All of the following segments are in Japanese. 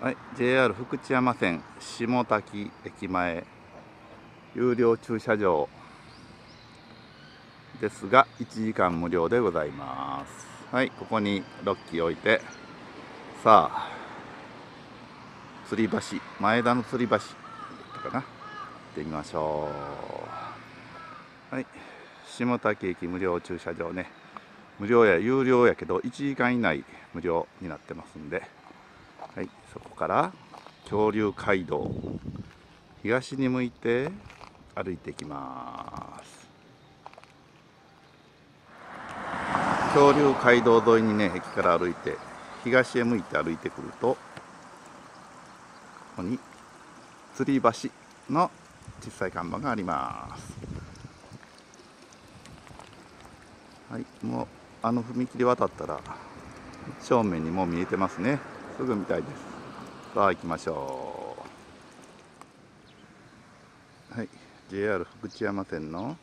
はい、JR 福知山線下滝駅前有料駐車場ですが1時間無料でございます。はいここにロッキー置いてさあ吊り橋前田の吊り橋かな。行ってみましょう。はい下滝駅無料駐車場ね。無料や有料やけど1時間以内無料になってますんで、そこから恐竜街道東に向いて歩いていきます。恐竜街道沿いにね駅から歩いて東へ向いて歩いてくるとここに吊り橋の小さい看板があります。はいもうあの踏切渡ったら正面にも見えてますね。すぐみたいです。さあ行きましょう。はい JR 福知山線の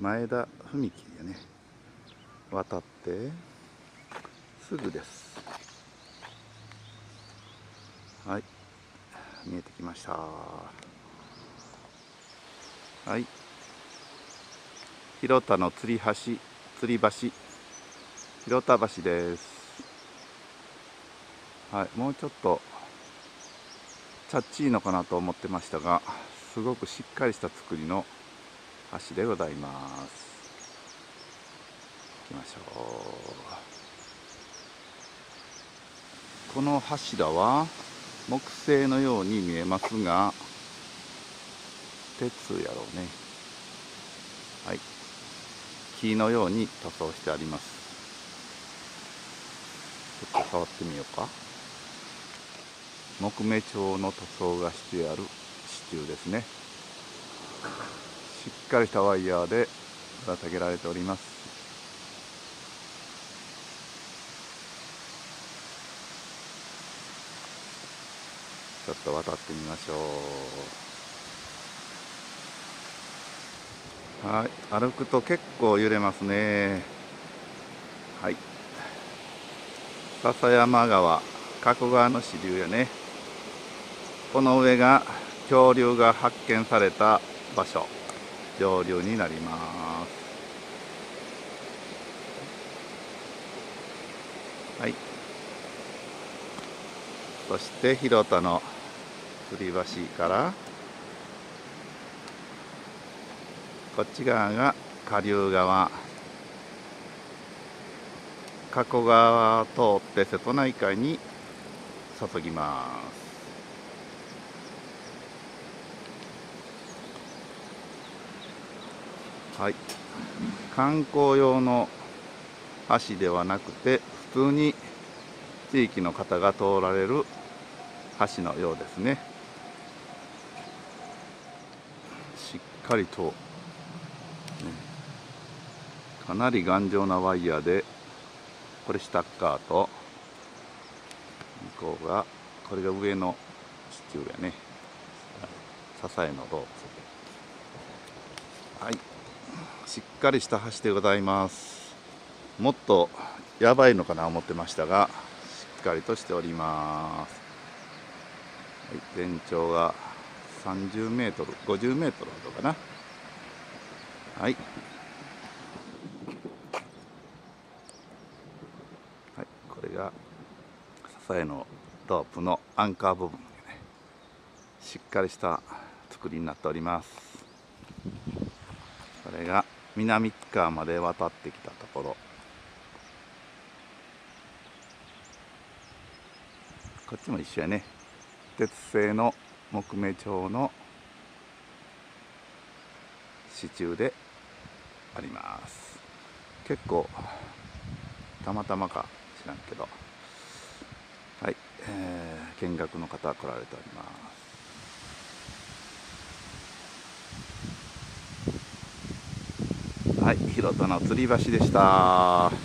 前田踏切やね。渡ってすぐです。はい見えてきました。はい。広田の吊り橋吊り橋。広田橋です。はい、もうちょっとチャッチーのかなと思ってましたがすごくしっかりした作りの橋でございます。行きましょう。この柱は木製のように見えますが鉄やろうね。はい。木のように塗装してあります。ちょっと触ってみようか。木目調の塗装がしてある支柱ですね。しっかりしたワイヤーでぶら下げられております。ちょっと渡ってみましょう。はい歩くと結構揺れますね。はい。笹山川加古川の支流やね。この上が恐竜が発見された場所上流になりますはいそして広田の吊り橋からこっち側が下流側加古川を通って瀬戸内海に注ぎます。はい。観光用の橋ではなくて普通に地域の方が通られる橋のようですね。しっかりと、ね、かなり頑丈なワイヤーでこれスタッカーと向こうがこれが上の支柱やね。支えのロープ。はい。しっかりした橋でございます。もっとやばいのかな思ってましたがしっかりとしております、はい、全長が30メートル50メートルほどかな。はい。はいこれが支えのロープのアンカー部分、ね、しっかりした作りになっております。これが南側まで渡ってきたところ。こっちも一緒やね。鉄製の木目調の支柱であります。結構たまたまか知らんけど。はい、えー、見学の方来られております。はい、広田の吊り橋でした。